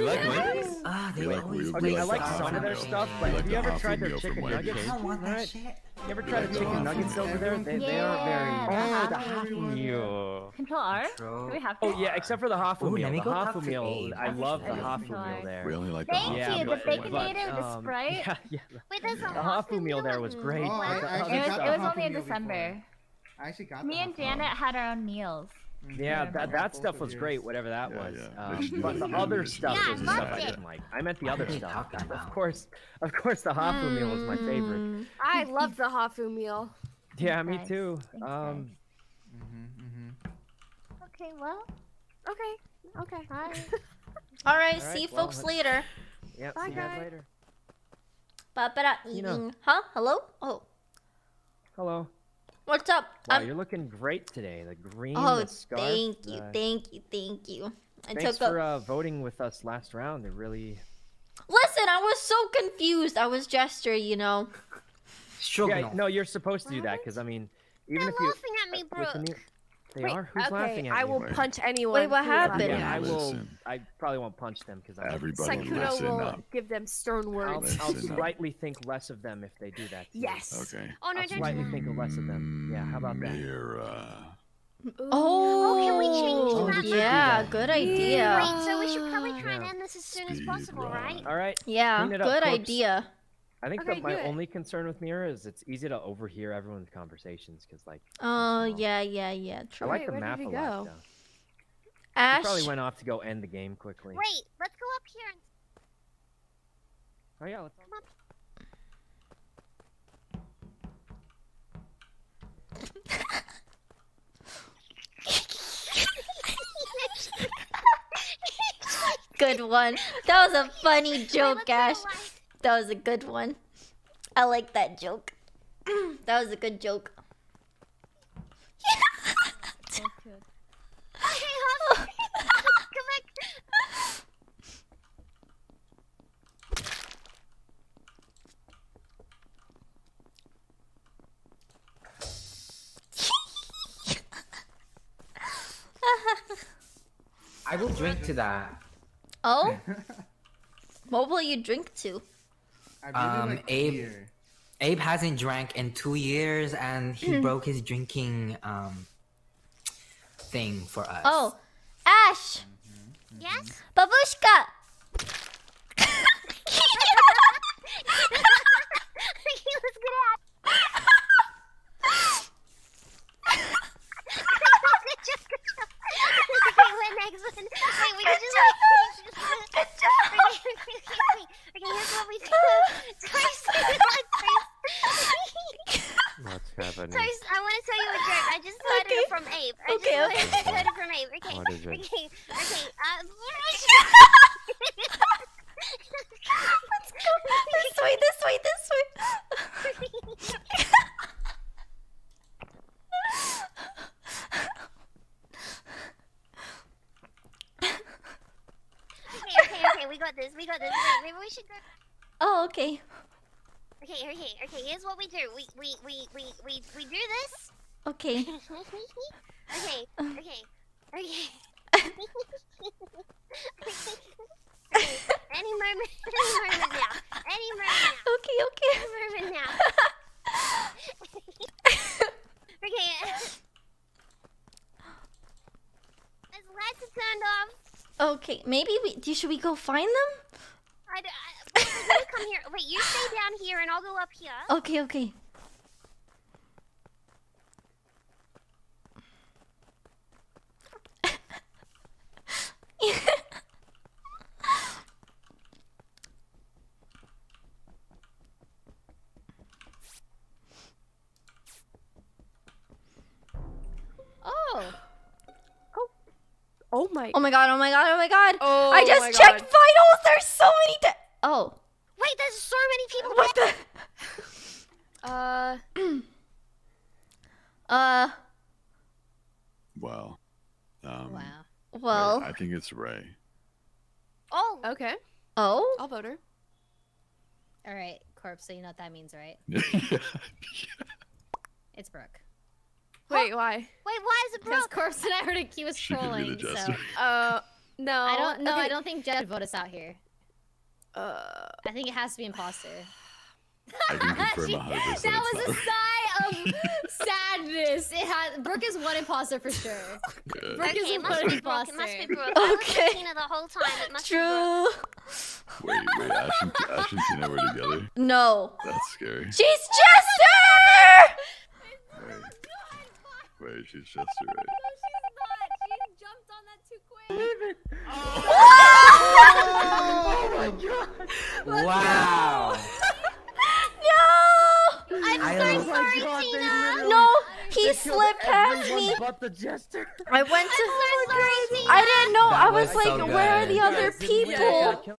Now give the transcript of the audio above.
You like Wendy's? Ah, they like- always we- I we mean, I like like the some of their stuff, but We have you ever tried their chicken nuggets? I don't want that Right. shit. You ever tried the chicken nuggets over there? They, they are very. the Oh, the Hafu Hafu meal. Control R? Do we have to? Oh yeah, except for the Hafu Ooh, meal. The go talk Hafu to meal. I love the I love meal there. We only like the Thank you, the from Wendy's. Baconator, the um, Sprite. Yeah, yeah. Wait, there's a The Hafu Hafu meal there was great. Oh, I- I It was, it was only in meal before. December. I actually got Me and Janet had our own meals. Mhm. Yeah, that that stuff was yours. great, whatever that Yeah, was. yeah. Um, They should do but the other stuff do was the stuff I I didn't like. I meant the other stuff. Of course, of course, the Hafu meal was my favorite. Mm, I love the Hafu meal. Yeah, me too. Thanks, Um, Mhm, mhm. Okay, well, Okay, okay. hi. All right, All see well, folks let's- later. yeah, Bye, see guys guys. later. Ba-ba-da You know- Huh? Hello? Oh, Hello. What's up? Wow, I'm- you're looking great today. The green, oh, the scarf. thank you, the- thank you, thank you. I Thanks took for a... uh, voting with us last round. It really. Listen, I was so confused. I was gesture, you know. Stroganoff. Yeah, no, you're supposed to do that because I mean, even They're if you laughing at me, with the new, they Wait, are. Who's okay, laughing at I you? will Wait. punch anyone. Wait, what who is laughing happened? Yeah, I will. Listen. I probably won't punch them because I. Everybody Sykkuno will up. give them stern I'll, words. I'll Listen up. slightly think less of them if they do that. Yes. Okay. Oh no, I'll don't slightly you? think less of them. Yeah, how about that? Mm, Mira. Oh, can we change Oh, that? did Yeah, good idea. Wait, so we should probably try and end this as soon as possible, run. right? All right. Yeah, Clean up, good corpse. idea. I think Okay, that my only concern with Mira is it's easy to overhear everyone's conversations because like. Oh, you know, yeah, yeah, yeah, I true. like Wait, the where did map he a lot go? though. He Ash, probably went off to go end the game quickly. Wait, let's go up here and Oh yeah, let's. come up. good one. That was a funny joke, let's Ash. That was a good one. I like that joke. that was a good joke. Okay, hold on. Come back. I will drink to that. oh? what will you drink to? I really Um, like Abe- beer. Abe hasn't drank in two years, and he broke his drinking um thing for us. Oh, Ash! Yes? Babushka! Let's get out. Just good job. Okay, wait, next one. Wait, we can just Good job! Okay, okay, here's what we do. First, What's happening? first, I want to tell you a joke. I just heard Okay. it from Abe. I Okay, just okay. heard, heard it from Abe. Okay, What is it? okay, okay. Uh, Let's go this way, this way, this way. okay, okay, okay. We got this. We got this. Wait, maybe we should go. Oh, okay. Okay, okay, okay. Here's what we do. We we we we we we do this. Okay. okay, okay, okay. Okay. Any moment, any moment now. Any moment now. Okay, okay. Any moment now. okay. As lights are turned off. Okay, maybe we do- should we go find them? I, I, come here. Wait, you stay down here, and I'll go up here. Okay, okay. Oh. Oh, oh my. Oh my god, oh my god, oh my god. Oh I just checked God. finals. There's so many ti- Oh. Wait, there's so many people. What the Uh. Uh Wow. Um, Wow. well. I, I think it's Rae. Oh. Okay. Oh? I'll vote her. All right, corpse. So you know what that means, right? Yeah. It's Brooke. Wait, why? Wait, why is it Brooke? Because Brooke? corpse and I heard he was she could be trolling. the So. Uh. No. I don't. No, I don't think Jed would vote us out here. Uh, I think it has to be imposter. I can confirm She- 100% that was a sigh of sadness. It had Brooke is one imposter for sure. Good. Brooke Okay, is one must be Brooke. It must be imposter. Brooke. I was Okay. Tina the whole time. It must be Brooke. true. Wait, wait, Ash and, Ash and Tina were together? No. That's scary. She's Jester! Wait, wait she's Jester, right? No, she's not. She jumped on that too quick. Wow. no! I'm I so don't- sorry, God, Tina. No, he slipped past me. But the jester. I went to. I'm so sorry, Tina. I didn't know. That I was was like, so where are the good. other Guys, didn't people? Yeah,